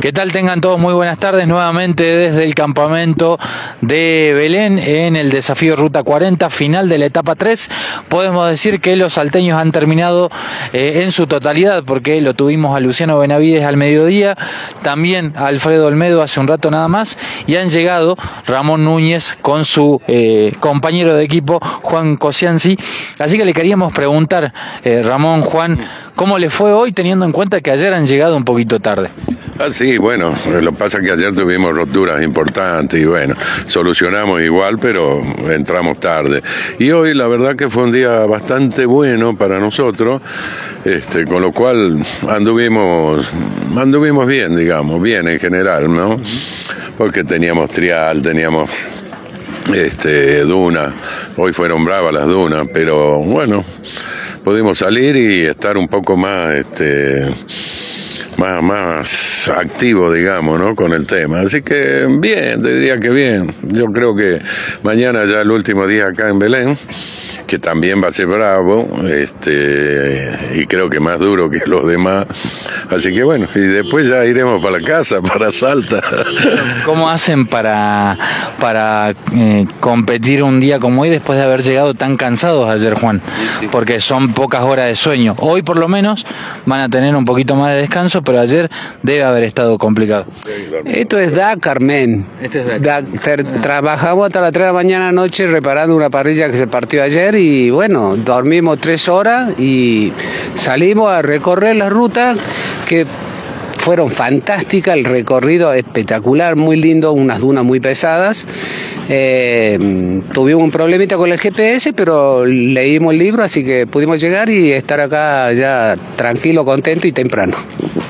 ¿Qué tal? Tengan todos muy buenas tardes nuevamente desde el campamento de Belén en el desafío Ruta 40, final de la etapa 3. Podemos decir que los salteños han terminado eh, en su totalidad porque lo tuvimos a Luciano Benavides al mediodía, también a Alfredo Olmedo hace un rato nada más y han llegado Ramón Núñez con su eh, compañero de equipo Juan Cosianzi. Así que le queríamos preguntar, eh, Ramón, Juan, ¿cómo le fue hoy teniendo en cuenta que ayer han llegado un poquito tarde? Ah, sí, bueno, lo que pasa es que ayer tuvimos roturas importantes y bueno, solucionamos igual, pero entramos tarde. Y hoy la verdad que fue un día bastante bueno para nosotros, este, con lo cual anduvimos, anduvimos bien, digamos, bien en general, ¿no? Porque teníamos trial, teníamos este, duna, hoy fueron bravas las dunas, pero bueno, pudimos salir y estar un poco más, este, más, más activo, digamos, ¿no? Con el tema. Así que bien, te diría que bien. Yo creo que mañana ya el último día acá en Belén que también va a ser bravo, este, y creo que más duro que los demás. Así que bueno, y después ya iremos para la casa, para Salta. ¿Cómo hacen para, para eh, competir un día como hoy después de haber llegado tan cansados ayer, Juan? Porque son pocas horas de sueño. Hoy por lo menos van a tener un poquito más de descanso, pero ayer debe haber estado complicado. Esto es Dakar, men. Este es Dakar. Trabajamos hasta las 3 de la mañana anoche reparando una parrilla que se partió ayer y bueno, dormimos tres horas y salimos a recorrer la ruta que fueron fantásticas, el recorrido espectacular, muy lindo, unas dunas muy pesadas. Eh, tuvimos un problemita con el GPS, pero leímos el libro, así que pudimos llegar y estar acá ya tranquilo, contento y temprano.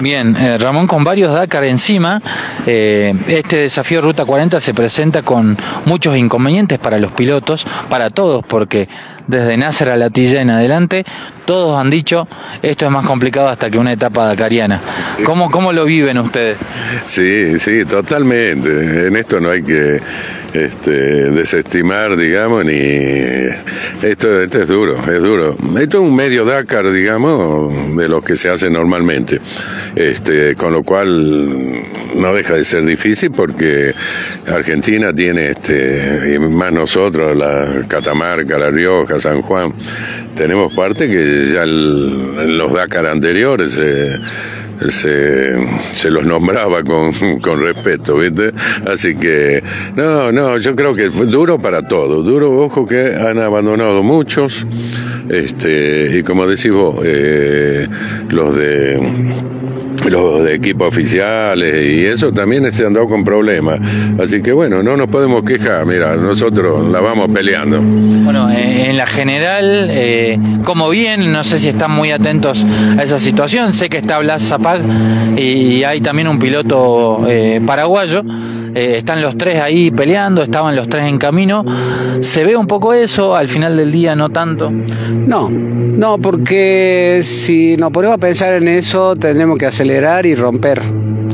Bien, eh, Ramón, con varios Dakar encima, eh, este desafío Ruta 40 se presenta con muchos inconvenientes para los pilotos, para todos, porque desde Nasser a la Tilla en adelante, todos han dicho esto es más complicado hasta que una etapa dakariana. ¿Cómo, cómo lo viven ustedes? Sí, sí, totalmente. En esto no hay que este, desestimar, digamos, ni esto, esto es duro, es duro. Esto es un medio Dakar, digamos, de los que se hace normalmente. Este, con lo cual no deja de ser difícil porque Argentina tiene este, y más nosotros, la Catamarca, La Rioja, San Juan, tenemos parte que ya en los Dakar anteriores eh, se, se, los nombraba con, con, respeto, ¿viste? Así que, no, no, yo creo que fue duro para todos, duro, ojo que han abandonado muchos, este, y como decís vos, eh, los de los de equipos oficiales y eso también se han dado con problemas. Así que bueno, no nos podemos quejar, mira, nosotros la vamos peleando. Bueno, eh, en la general, eh, como bien, no sé si están muy atentos a esa situación, sé que está Blas Zapag y hay también un piloto eh, paraguayo. Están los tres ahí peleando, estaban los tres en camino. ¿Se ve un poco eso? Al final del día no tanto. No, no, porque si nos ponemos a pensar en eso, tendremos que acelerar y romper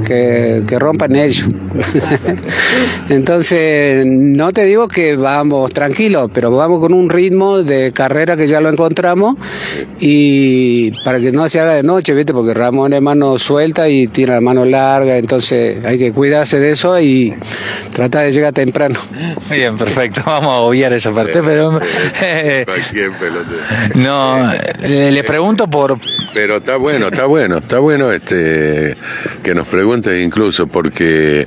que, rompan ellos. Entonces, no te digo que vamos tranquilos, pero vamos con un ritmo de carrera que ya lo encontramos y para que no se haga de noche, ¿viste? Porque Ramón es mano suelta y tiene la mano larga, entonces hay que cuidarse de eso y tratar de llegar temprano. Bien, perfecto, vamos a obviar esa parte, pero... no, le pregunto por... Pero está bueno, está bueno, está bueno este que nos pregunte incluso, porque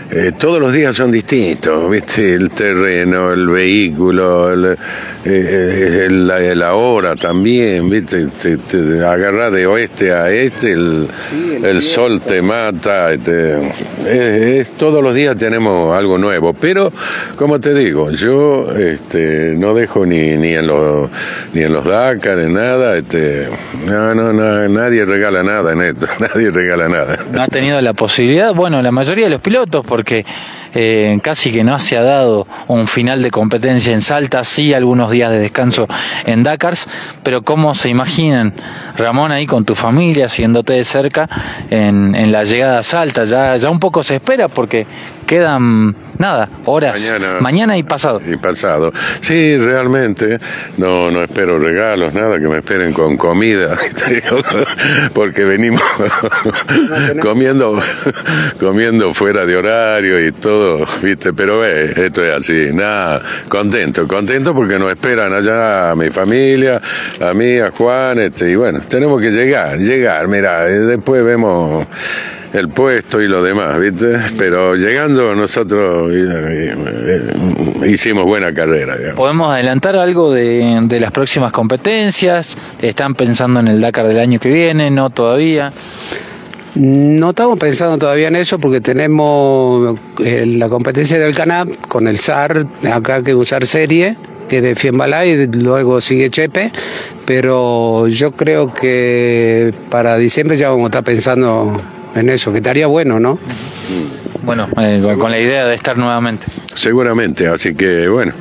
eh, todos los días son distintos, ¿viste? El terreno, el vehículo, el, eh, la, hora también, ¿viste? Te, agarra de oeste a este, el, sol te mata, es, todos los días tenemos algo nuevo, pero como te digo, yo este, no dejo ni, ni, en los, ni en los Dakar, en nada, este, no, no, no, nadie regala nada en esto, nadie regala nada. ¿No ha tenido la posibilidad? Bueno, la mayoría de los pilotos, porque Okay eh, casi que no se ha dado un final de competencia en Salta, sí algunos días de descanso en Dakars, pero ¿cómo se imaginan, Ramón, ahí con tu familia, siguiéndote de cerca en, la llegada a Salta? Ya, ya un poco se espera porque quedan nada, horas, mañana, y pasado. Y pasado. Sí, realmente, no, no espero regalos, nada, que me esperen con comida, porque venimos comiendo, comiendo fuera de horario y todo, viste, pero ve, esto es así, nada, contento, contento porque nos esperan allá a mi familia, a mí, a Juan, este, y bueno, tenemos que llegar, llegar, mira, después vemos el puesto y lo demás, ¿viste? Pero llegando nosotros eh, eh, hicimos buena carrera. ¿Podemos adelantar algo de, de, las próximas competencias? ¿Están pensando en el Dakar del año que viene? ¿No todavía? No estamos pensando todavía en eso porque tenemos eh, la competencia del CANAP con el SAR, acá que usar serie que de Fiembalá y luego sigue Chepe, pero yo creo que para diciembre ya vamos a estar pensando en eso, que estaría bueno, ¿no? Bueno, eh, con la idea de estar nuevamente. Seguramente, así que bueno.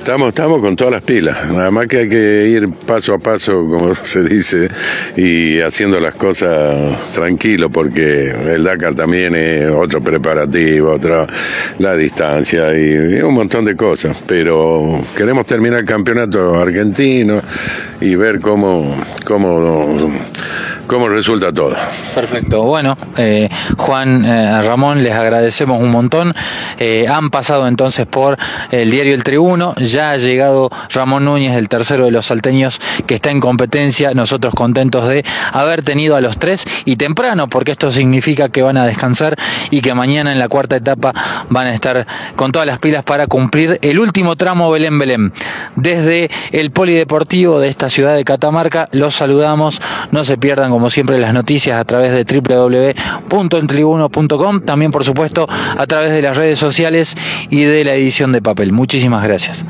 Estamos, estamos con todas las pilas, nada más que hay que ir paso a paso, como se dice, y haciendo las cosas tranquilo, porque el Dakar también es otro preparativo, otra la distancia y, un montón de cosas. Pero queremos terminar el campeonato argentino y ver cómo, cómo cómo resulta todo. Perfecto. Bueno, eh, Juan, eh, Ramón, les agradecemos un montón. Eh, han pasado entonces por el diario El Tribuno. Ya ha llegado Ramón Núñez, el tercero de los salteños que está en competencia. Nosotros contentos de haber tenido a los tres y temprano, porque esto significa que van a descansar y que mañana en la cuarta etapa van a estar con todas las pilas para cumplir el último tramo Belén-Belén. Desde el polideportivo de esta ciudad de Catamarca, los saludamos. No se pierdan como siempre, las noticias a través de www.entribuno.com, también por supuesto a través de las redes sociales y de la edición de papel. Muchísimas gracias.